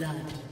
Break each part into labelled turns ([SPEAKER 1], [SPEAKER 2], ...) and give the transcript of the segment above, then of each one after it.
[SPEAKER 1] blood.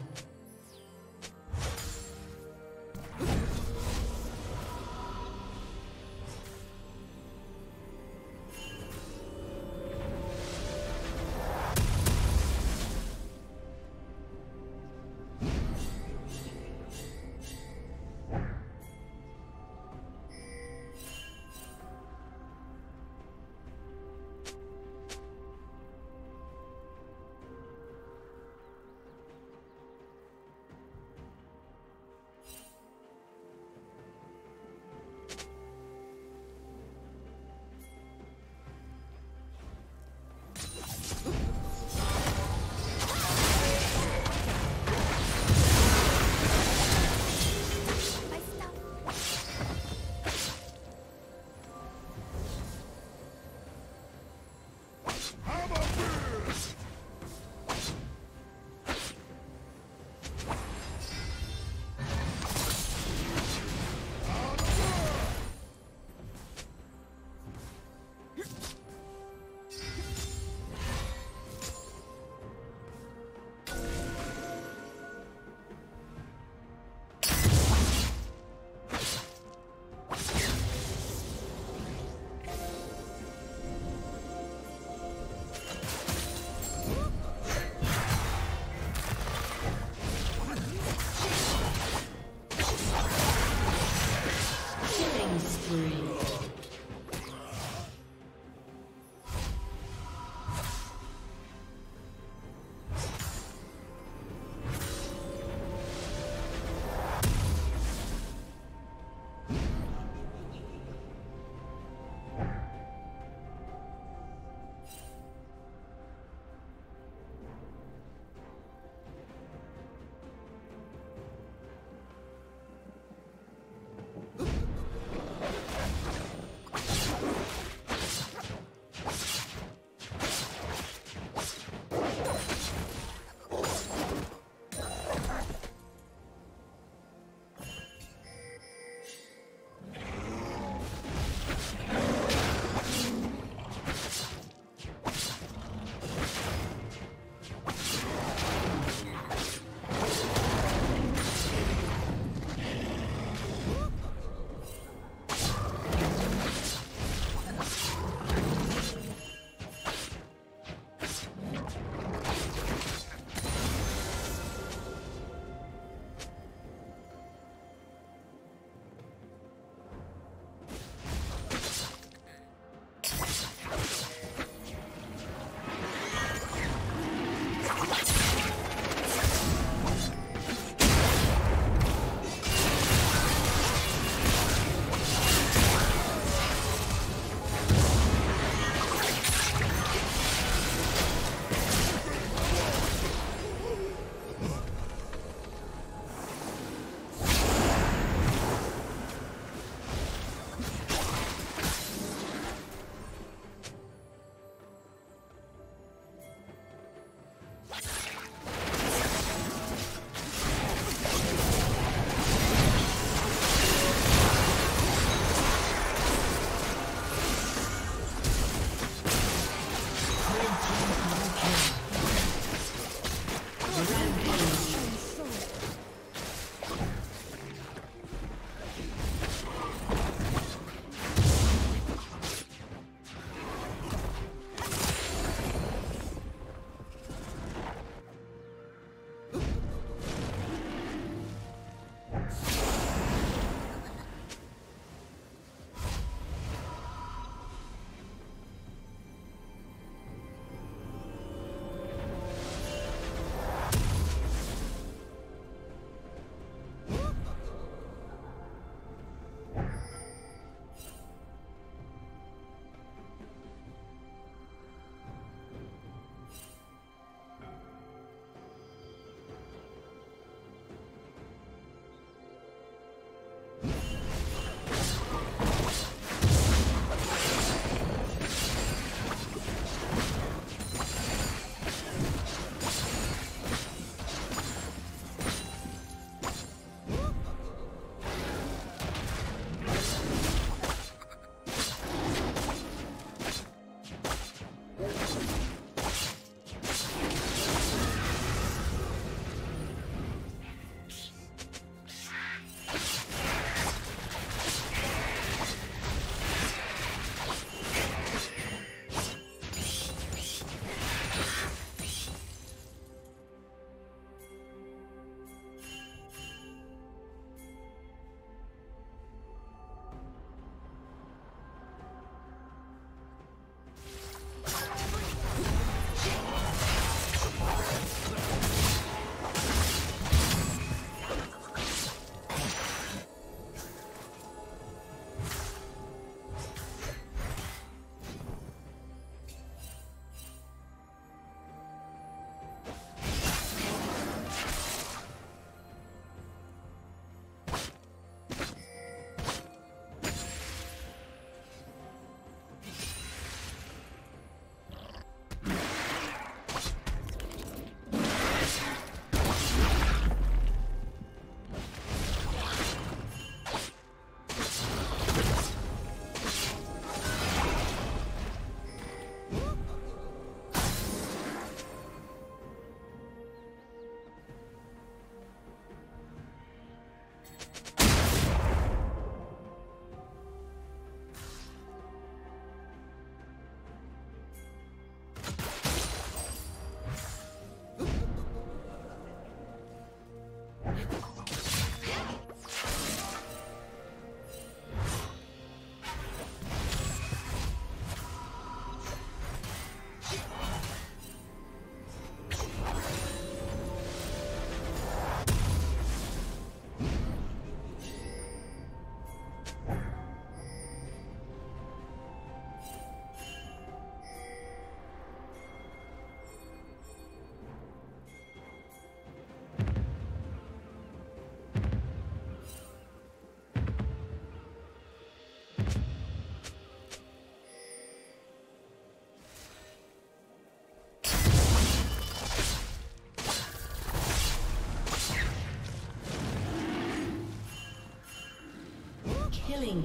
[SPEAKER 1] Killing